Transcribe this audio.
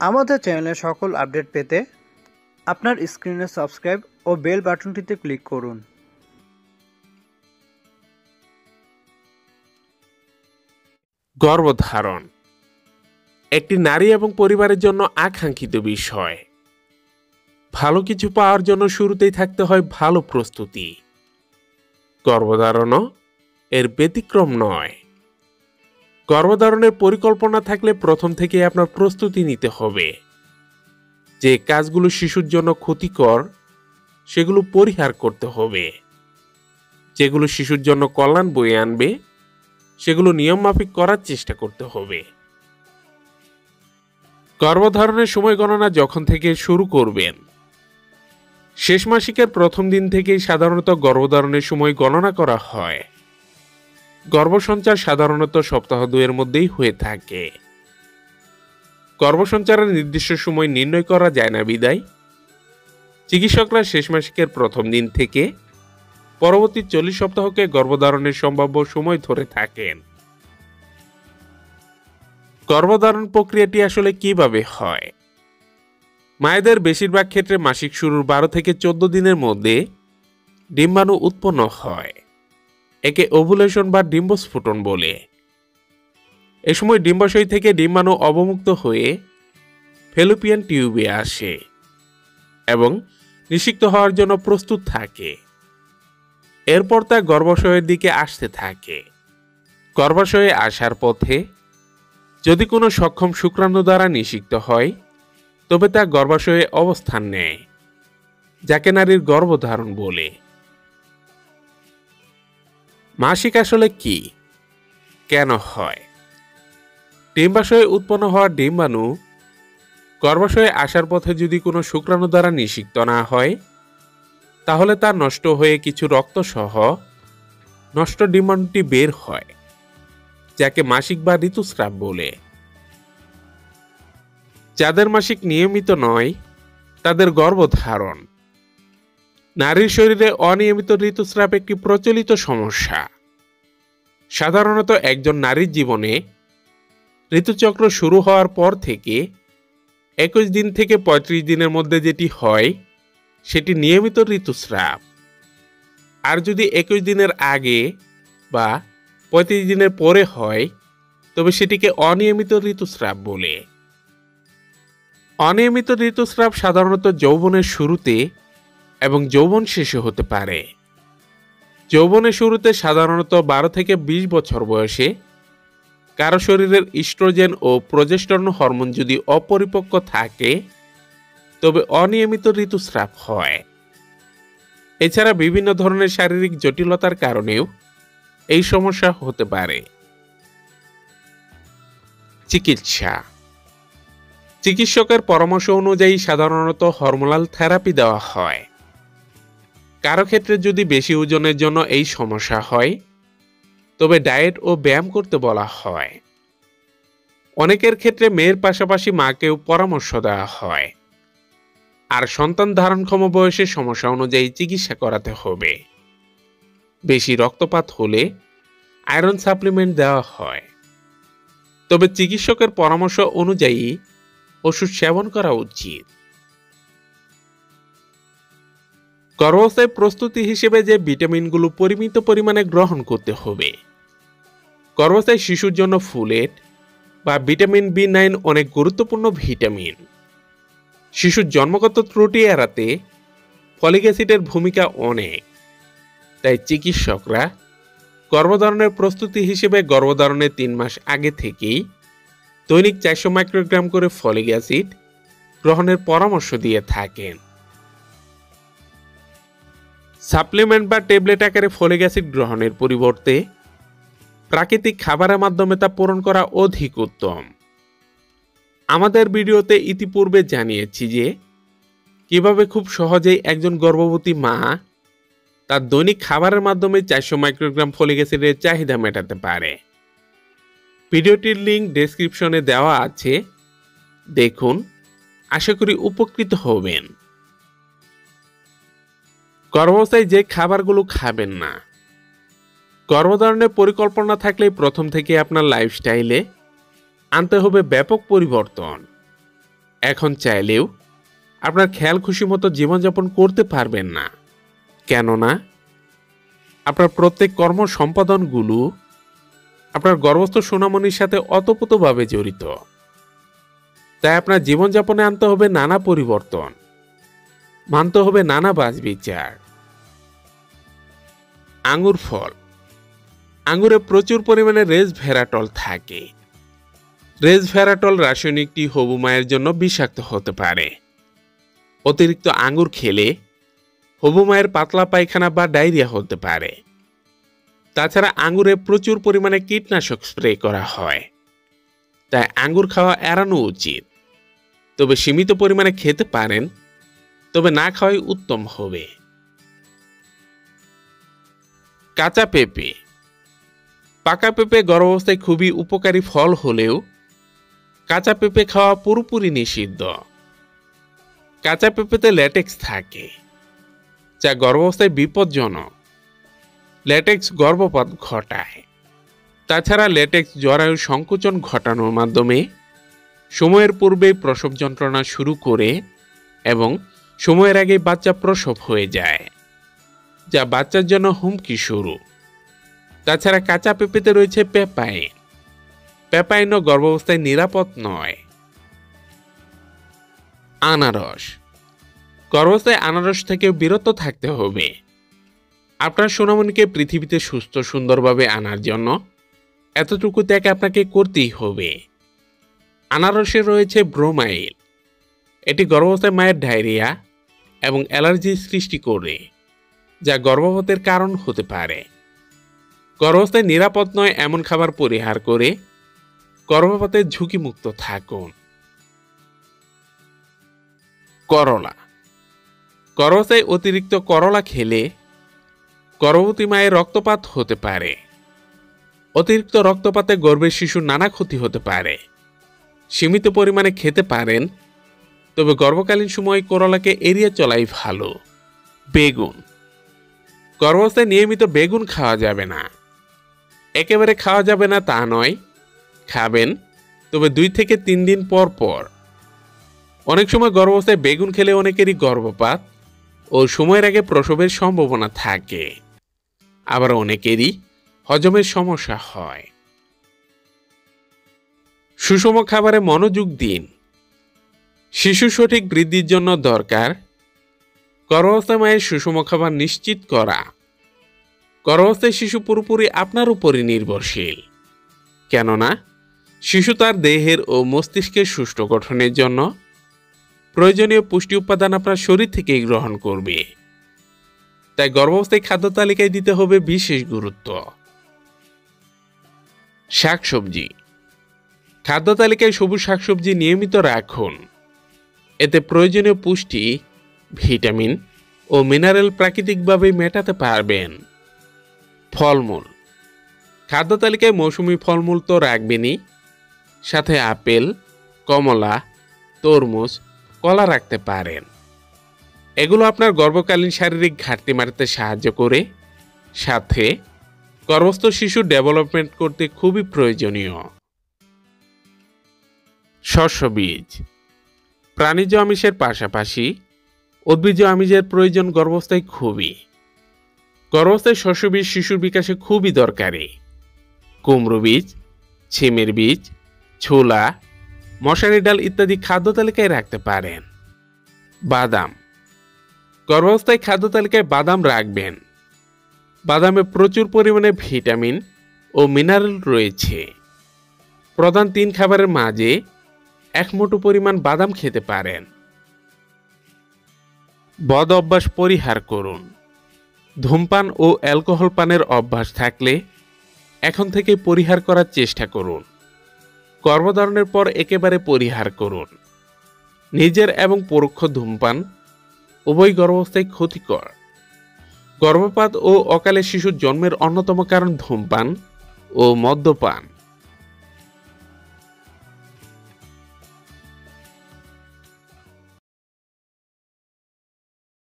আমাদের চ্যানেলের সকল আপডেট পেতে আপনার স্ক্রিনে সাবস্ক্রাইব ও বেল বাটনটিতে ক্লিক করুন। গর্ভধারণ। একটি নারী এবং পরিবারের জন্য আকাঙ্ক্ষিত বিষয়। ভালো কিছু পাওয়ার জন্য শুরুতেই থাকতে হয় ভালো প্রস্তুতি। গর্ভধারণও এর ব্যতিক্রম নয়। গর্ভধারণের পরিকল্পনা থাকলে প্রথম থেকে আপনার প্রস্তুতি নিতে হবে। যে কাজগুলো শিশুর জন্য ক্ষতিকর, সেগুলো পরিহার করতে হবে। যেগুলো শিশুর জন্য কল্যাণ বয়ে আনবে, সেগুলো নিয়মমাফিক করার চেষ্টা করতে হবে। গর্ভধারণের সময় গণনা যখন থেকে শুরু করবেন, শেষ মাসিকের প্রথম দিন থেকেই সাধারণত গর্ভধারণের সময় গণনা করা হয়। গর্ভসঞ্চার সাধারণত সপ্তাহ দুয়ের মধ্যেই হয়ে থাকে। গর্ভসঞ্চারের নির্দিষ্ট সময় নির্ণয় করা যায় না বিদায়। চিকিৎসকরা শেষ মাসিকের প্রথম দিন থেকে পরবর্তী চল্লিশ সপ্তাহকে গর্ভধারণের সম্ভাব্য সময় ধরে থাকেন। গর্ভধারণ প্রক্রিয়াটি আসলে কীভাবে হয়? মায়েদের বেশিরভাগ ক্ষেত্রে মাসিক শুরুর বারো থেকে চোদ্দ দিনের মধ্যে ডিম্বাণু উৎপন্ন হয়। একে ওভুলেশন বা ডিম্বস্ফুটন বলে। এ সময় ডিম্বাশয় থেকে ডিম্বাণু অবমুক্ত হয়ে ফেলোপিয়ান টিউবে আসে এবং নিষিক্ত হওয়ার জন্য প্রস্তুত থাকে। এরপর তা গর্ভাশয়ের দিকে আসতে থাকে। গর্ভাশয়ে আসার পথে যদি কোনো সক্ষম শুক্রাণু দ্বারা নিষিক্ত হয়, তবে তা গর্ভাশয়ে অবস্থান নেয়, যাকে নারীর গর্ভধারণ বলে। মাসিক আসলে কি? কেন হয়? ডিম্বাশয়ে উৎপন্ন হওয়া ডিম্বাণু গর্ভাশয়ে আসার পথে যদি কোনো শুক্রাণু দ্বারা নিষিক্ত না হয়, তাহলে তা নষ্ট হয়ে কিছু রক্তসহ নষ্ট ডিম্বাণুটি বের হয়, যাকে মাসিক বা ঋতুস্রাব বলে। যাদের মাসিক নিয়মিত নয়, তাদের গর্ভধারণ নারীর শরীরে অনিয়মিত ঋতুস্রাব একটি প্রচলিত সমস্যা। সাধারণত একজন নারীর জীবনে ঋতুচক্র শুরু হওয়ার পর থেকে একুশ দিন থেকে ৩৫ দিনের মধ্যে যেটি হয়, সেটি নিয়মিত ঋতুস্রাব। আর যদি একুশ দিনের আগে বা পঁয়ত্রিশ দিনের পরে হয়, তবে সেটিকে অনিয়মিত ঋতুস্রাব বলে। অনিয়মিত ঋতুস্রাব সাধারণত যৌবনের শুরুতে এবং যৌবন শেষে হতে পারে। যৌবনের শুরুতে সাধারণত বারো থেকে ২০ বছর বয়সে কারও শরীরের ইস্ট্রোজেন ও প্রজেস্টন হরমোন যদি অপরিপক্ক থাকে, তবে অনিয়মিত ঋতুস্রাব হয়। এছাড়া বিভিন্ন ধরনের শারীরিক জটিলতার কারণেও এই সমস্যা হতে পারে। চিকিৎসা। চিকিৎসকের পরামর্শ অনুযায়ী সাধারণত হরমোনাল থেরাপি দেওয়া হয়। কারও ক্ষেত্রে যদি বেশি ওজনের জন্য এই সমস্যা হয়, তবে ডায়েট ও ব্যায়াম করতে বলা হয়। অনেকের ক্ষেত্রে মেয়ের পাশাপাশি মাকেও পরামর্শ দেওয়া হয়। আর সন্তান ধারণক্ষম বয়সের সমস্যা অনুযায়ী চিকিৎসা করাতে হবে। বেশি রক্তপাত হলে আয়রন সাপ্লিমেন্ট দেওয়া হয়। তবে চিকিৎসকের পরামর্শ অনুযায়ী ওষুধ সেবন করা উচিত। গর্ভাবস্থায় প্রস্তুতি হিসেবে যে ভিটামিনগুলো পরিমিত পরিমাণে গ্রহণ করতে হবে। গর্ভাবস্থায় শিশুর জন্য ফুলেট বা ভিটামিন বি নাইন অনেক গুরুত্বপূর্ণ ভিটামিন। শিশুর জন্মগত ত্রুটি এড়াতে ফলিক অ্যাসিডের ভূমিকা অনেক। তাই চিকিৎসকরা গর্ভধারণের প্রস্তুতি হিসেবে গর্ভধারণের তিন মাস আগে থেকেই দৈনিক চারশো মাইক্রোগ্রাম করে ফলিক অ্যাসিড গ্রহণের পরামর্শ দিয়ে থাকেন। সাপ্লিমেন্ট বা ট্যাবলেট আকারে ফলিক অ্যাসিড গ্রহণের পরিবর্তে প্রাকৃতিক খাবারের মাধ্যমে তা পূরণ করা অধিক উত্তম। আমাদের ভিডিওতে ইতিপূর্বে জানিয়েছি যে, কীভাবে খুব সহজেই একজন গর্ভবতী মা তার দৈনিক খাবারের মাধ্যমে চারশো মাইক্রোগ্রাম ফলিক অ্যাসিডের চাহিদা মেটাতে পারে। ভিডিওটির লিঙ্ক ডেসক্রিপশনে দেওয়া আছে। দেখুন, আশা করি উপকৃত হবেন। গর্ভাবস্থায় যে খাবারগুলো খাবেন না, গর্ভধারণের পরিকল্পনা থাকলে প্রথম থেকে আপনার লাইফস্টাইলে আনতে হবে ব্যাপক পরিবর্তন। এখন চাইলেও আপনার খেয়াল খুশি মতো জীবনযাপন করতে পারবেন না। কেননা, আপনার প্রত্যেক কর্ম সম্পাদনগুলো আপনার গর্ভস্থ সোনামণির সাথে অতপ্রতভাবে জড়িত। তাই আপনার জীবনযাপনে আনতে হবে নানা পরিবর্তন। মানতে হবে নানা বাজ বিচার। আঙ্গুর ফল। আঙুরে প্রচুর পরিমাণে রেস ভেরাটল থাকে। রেস ভেরাটল রাসায়নিকটি হবু মায়ের জন্য বিষাক্ত হতে পারে। অতিরিক্ত আঙুর খেলে হবু মায়ের পাতলা পায়খানা বা ডায়রিয়া হতে পারে। তাছাড়া আঙুরে প্রচুর পরিমাণে কীটনাশক স্প্রে করা হয়। তাই আঙুর খাওয়া এড়ানো উচিত। তবে সীমিত পরিমাণে খেতে পারেন তবে না খাওয়াই উত্তম হবে। কাঁচা পেঁপে। পাকা পেঁপে গর্ভাবস্থায় খুবই উপকারী ফল হলেও কাঁচা পেঁপে খাওয়া পুরোপুরি নিষিদ্ধ। কাঁচা পেঁপেতে ল্যাটেক্স থাকে, যা গর্ভাবস্থায় বিপজ্জনক। ল্যাটেক্স গর্ভপাত ঘটায়। তাছাড়া ল্যাটেক্স জরায়ু সংকোচন ঘটানোর মাধ্যমে সময়ের পূর্বেই প্রসব যন্ত্রণা শুরু করে এবং সময়ের আগে বাচ্চা প্রসব হয়ে যায়, যা বাচ্চার জন্য হুমকি শুরু তাছাড়া কাঁচা পেঁপেতে রয়েছে পেপাইন। পেপাইনও গর্ভাবস্থায় নিরাপদ নয়। আনারস। গর্ভাবস্থায় আনারস থেকে বিরত থাকতে হবে। আপনার সোনামণিকে পৃথিবীতে সুস্থ, সুন্দরভাবে আনার জন্য এতটুকু ত্যাগ আপনাকে করতেই হবে। আনারসে রয়েছে ব্রোমাইল। এটি গর্ভাবস্থায় মায়ের ডায়রিয়া এবং অ্যালার্জি সৃষ্টি করে, যা গর্ভপাতের কারণ হতে পারে। গর্ভাবস্থায় নিরাপদ নয় এমন খাবার পরিহার করে গর্ভপাতের ঝুঁকিমুক্ত থাকুন। করলা। গর্ভাবস্থায় অতিরিক্ত করলা খেলে গর্ভবতী মায়ের রক্তপাত হতে পারে। অতিরিক্ত রক্তপাতে গর্ভের শিশুর নানা ক্ষতি হতে পারে। সীমিত পরিমাণে খেতে পারেন তবে গর্ভকালীন সময় করলাকে এড়িয়ে চলাই ভালো। বেগুন। গর্ভাবস্থায় নিয়মিত বেগুন খাওয়া যাবে না। একেবারে খাওয়া যাবে না তা নয়। খাবেন, তবে দুই থেকে তিন দিন পর পর। অনেক সময় গর্ভাবস্থায় বেগুন খেলে অনেকেরই গর্ভপাত ও সময়ের আগে প্রসবের সম্ভাবনা থাকে। আবার অনেকেরই হজমের সমস্যা হয়। সুষম খাবারে মনোযোগ দিন। শিশু সঠিক বৃদ্ধির জন্য দরকার। গর্ভাবস্থা মায়ের সুষম খাবার নিশ্চিত করা। গর্ভাবস্থায় শিশু পুরোপুরি আপনার উপরই নির্ভরশীল। কেননা, শিশু তার দেহের ও মস্তিষ্কের সুষ্ঠু গঠনের জন্য প্রয়োজনীয় পুষ্টি উপাদান আপনার শরীর থেকেই গ্রহণ করবে। তাই গর্ভাবস্থায় খাদ্য তালিকায় দিতে হবে বিশেষ গুরুত্ব। শাকসবজি। খাদ্য তালিকায় সবুজ শাকসবজি নিয়মিত রাখুন। এতে প্রয়োজনীয় পুষ্টি, ভিটামিন ও মিনারেল প্রাকৃতিকভাবে মেটাতে পারবেন। ফলমূল। খাদ্য তালিকায় মৌসুমি ফলমূল তো রাখবেনই। সাথে আপেল, কমলা, তরমুজ, কলা রাখতে পারেন। এগুলো আপনার গর্ভকালীন শারীরিক ঘাটতি মারতে সাহায্য করে। সাথে গর্ভস্থ শিশু ডেভেলপমেন্ট করতে খুবই প্রয়োজনীয়। শস্য বীজ। প্রাণীজ আমিষের পাশাপাশি উদ্ভিজ্জ আমিষের প্রয়োজন গর্ভাবস্থায় খুবই। গর্ভাবস্থায় শস্য বীজ, শিশুর বিকাশে খুবই দরকারি। কুমড়ো বীজ, ছিমের বীজ, ছোলা, মশারি ডাল ইত্যাদি খাদ্য তালিকায় রাখতে পারেন। বাদাম। গর্ভাবস্থায় খাদ্য তালিকায় বাদাম রাখবেন। বাদামে প্রচুর পরিমাণে ভিটামিন ও মিনারেল রয়েছে। প্রধান তিন খাবারের মাঝে এক মুঠো পরিমাণ বাদাম খেতে পারেন। বদ অভ্যাস পরিহার করুন। ধূমপান ও অ্যালকোহল পানের অভ্যাস থাকলে এখন থেকে পরিহার করার চেষ্টা করুন। গর্ভধারণের পর একেবারে পরিহার করুন। নিজের এবং পরোক্ষ ধূমপান উভয় গর্ভাবস্থায় ক্ষতিকর। গর্ভপাত ও অকালে শিশুর জন্মের অন্যতম কারণ ধূমপান ও মদ্যপান।